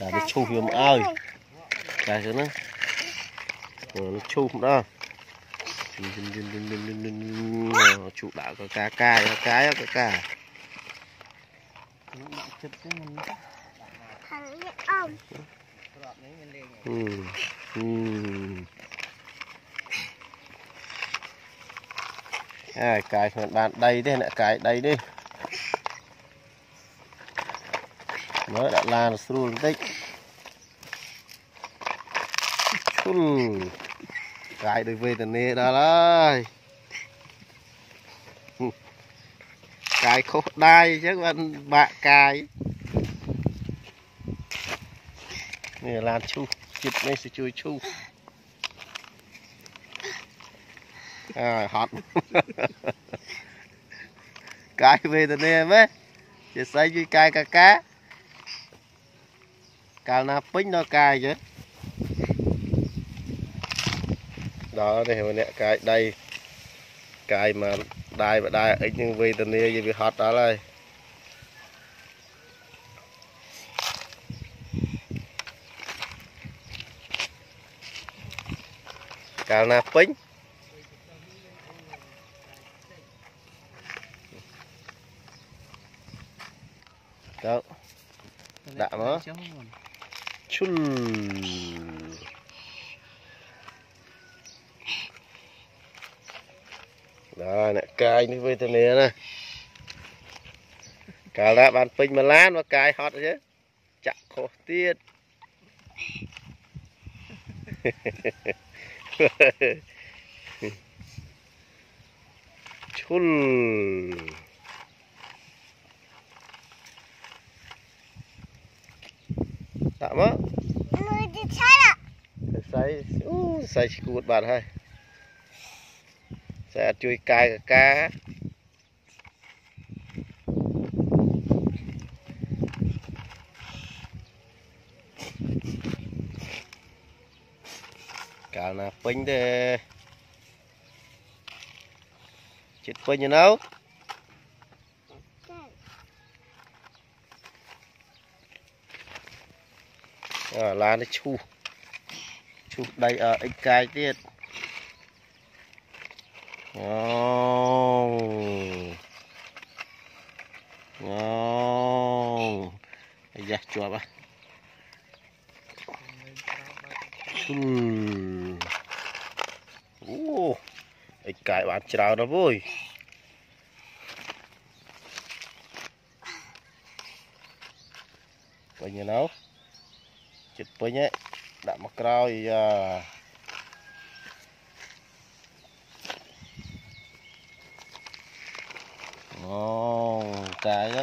តែវាឈូសខ្ញុំអើយតែចឹងណា nó chụp đó chụp đã có cá cá có cá. Có cá ừ. ừ. cái bạn đây thế nè, cái đây đi មើលដាក់ឡានស្រួលបន្តិចឈុលកាយដោយវេទនាដល់ហើយកាយខុសដៃអញ្ចឹងបានបាក់កាយនេះឡានឈូសចិត្តនេះទៅជួយឈូសអើហត់កាយវេទនាមែនជាស្អីជួយកាយកាកា កាលណាពេញដល់កាយចឹងដល់នេះម្នាក់កាយដៃកាយមកដៃបដាអិចនឹងវេទនាយីវាហត់ដល់ហើយកាលណាពេញទៅដាក់មក Chul. Đó, nè, cài như vậy thì nè nè. Cài ra bàn pinh mà lán mà cài hót chứ. Chặt khổ tiết. Chul. មកមើលទីឆាខ្សែអូខ្សែឈួតបាត់ហើយខ្សែអត់ជួយកាយកកាកាលណាពេញទេចិត្តពេញទៅនៅ ឡាននេះឈូសឈូសដៃអិចកាយទៀតអូអូអាយ៉ាជាប់ហ៎អូអិចកាយបានច្រើនណាស់វ៉ុយវិញទៅ ចិត្តពេញដាក់មកក្រោយយ៉ាអូកាយ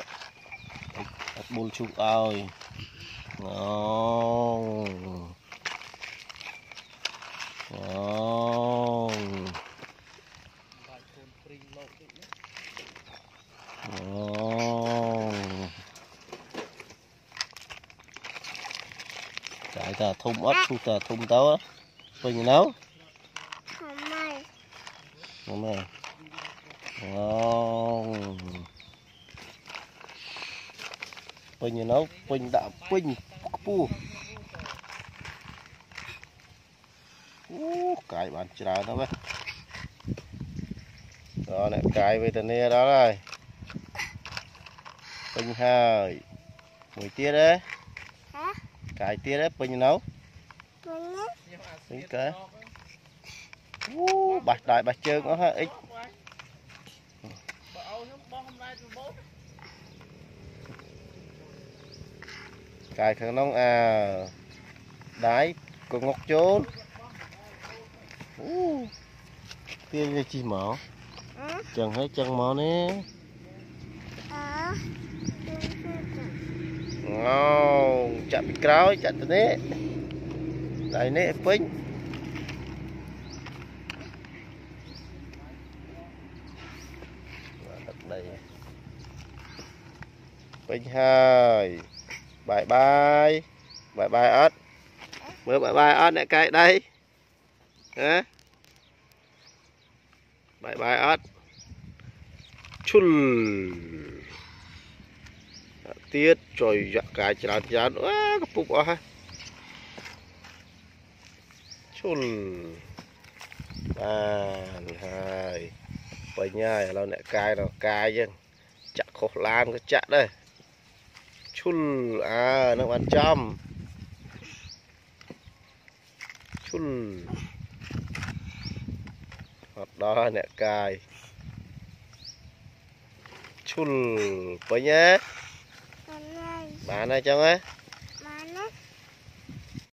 អត់បុលជុកឲ្យអូ Chạy tờ thông ớt, thu tờ thông táo á. Quên gì nấu? Mày. Mày. Ngon. Quên gì nấu? Quên đã quên. Pu. Cái bạn chả nó vậy. Đó này, cái về tận này đó rồi. Quên hơi. Mùi tiết đấy. កាយទៀតឯងពេញនៅពេញកែអូបាស់ដៃបាស់ជើងអស់ហើយអ៊ិចបើអូនបងកំឡៃទៅបោកាយខាងនោះអើដៃក៏ងុកចូលអូទៀតវាជីមកចឹងហើយចឹងមកនេះអើអូ ពេញបាទទឹកដីពេញហើយបាយបាយបាយបាយអត់មើលបាយបាយអត់អ្នកកាយដៃហ៎បាយបាយអត់ឈុល ទៀតចុយយ៉ាក់កាយច្រើនច្រើនអើកពុបអស់ហើយឈុលបានហើយពេញហើយឥឡូវអ្នកកាយដល់កាយយើងចាក់ខុសឡានក៏ចាក់ដែរឈុលអើនឹងបានចំឈុលអត់ដល់អ្នកកាយឈុលពេញហ៎ bạn ơi trong á